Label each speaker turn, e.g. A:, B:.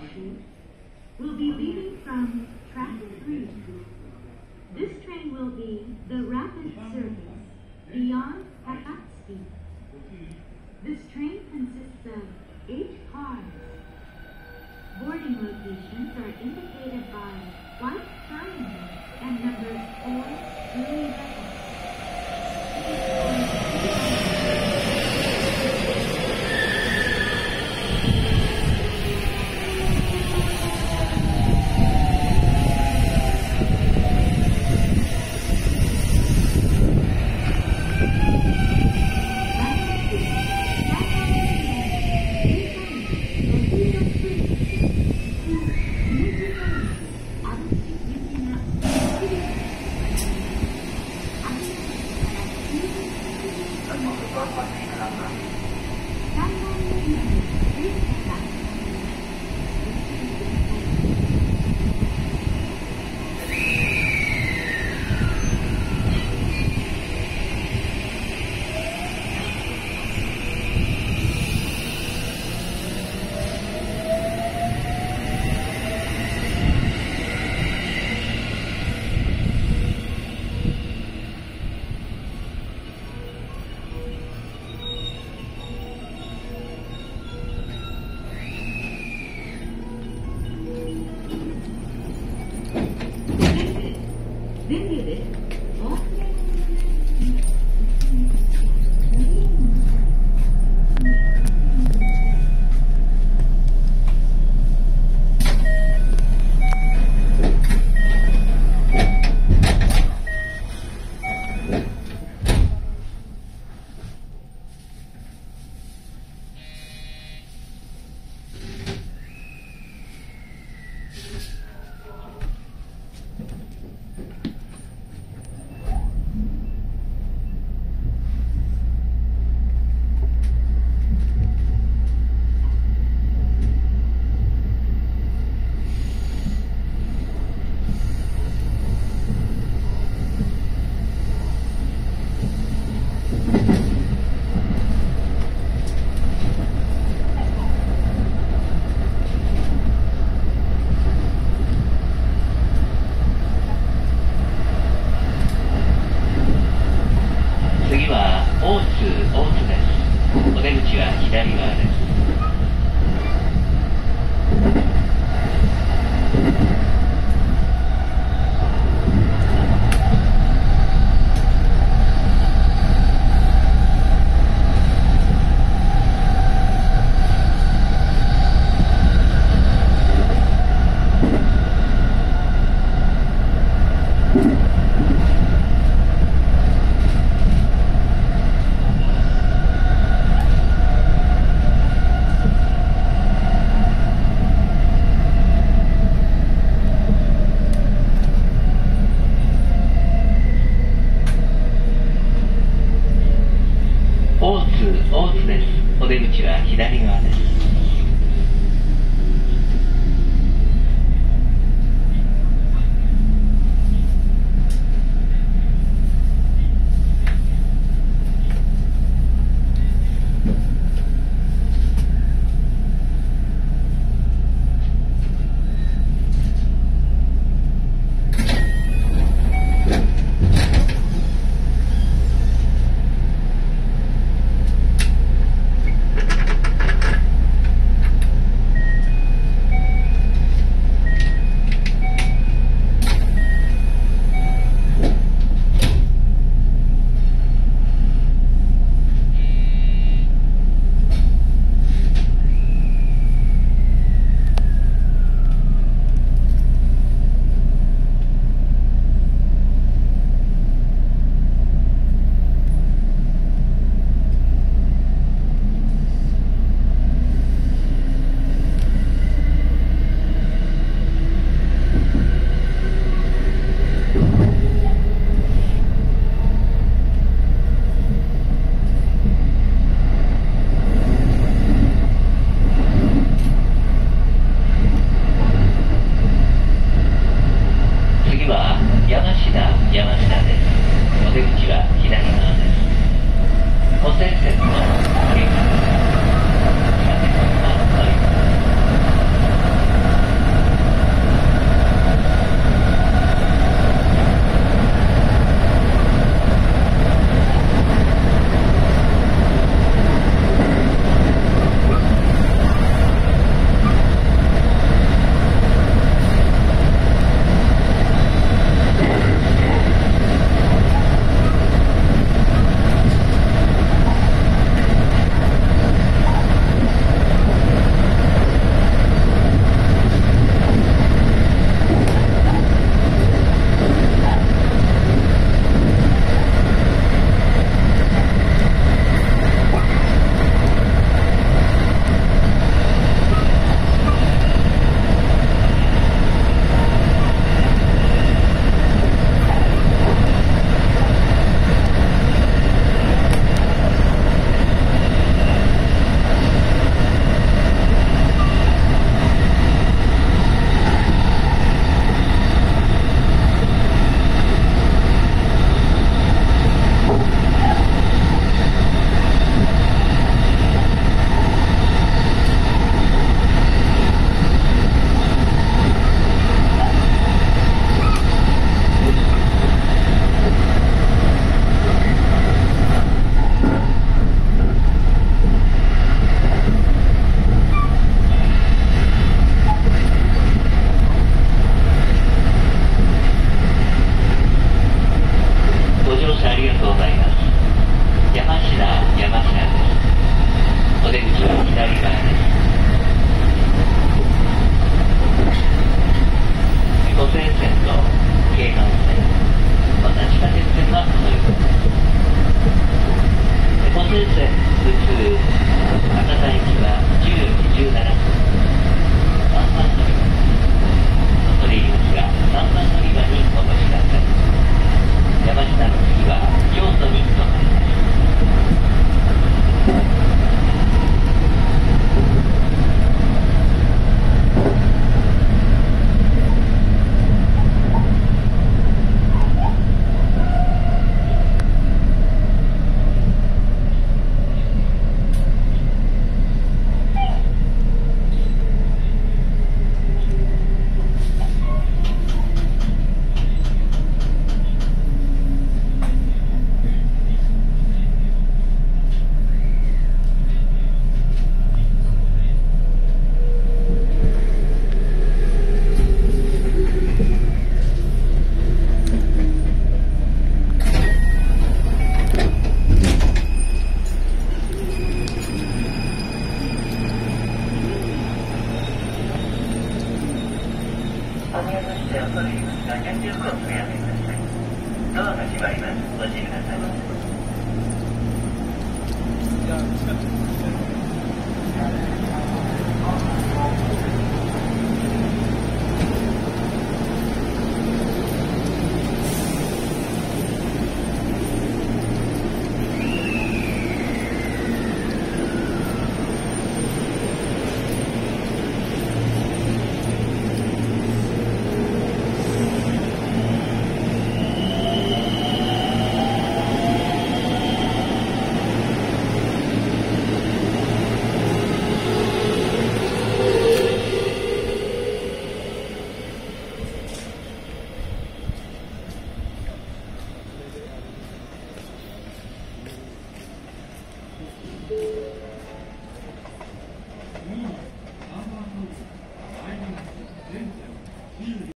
A: Shoot will be leaving from track 3. This train will be the rapid service beyond Takatsuki. This train consists of eight cars. Boarding locations 大津です。
B: お出口は左側です。